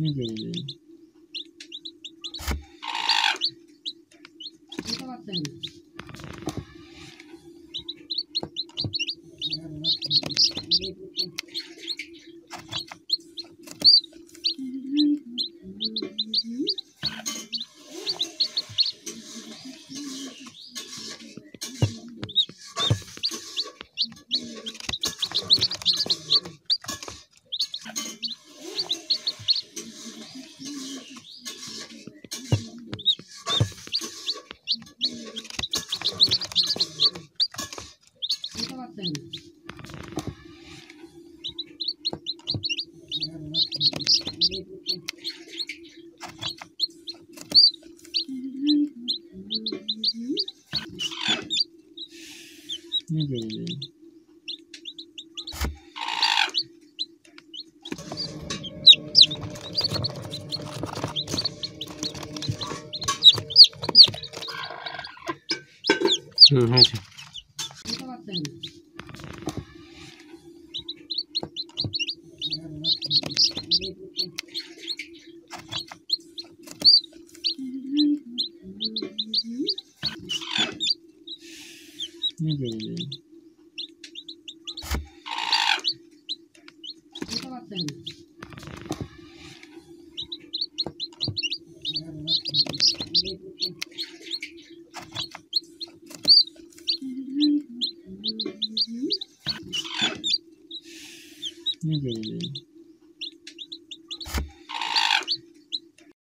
जी はい。2020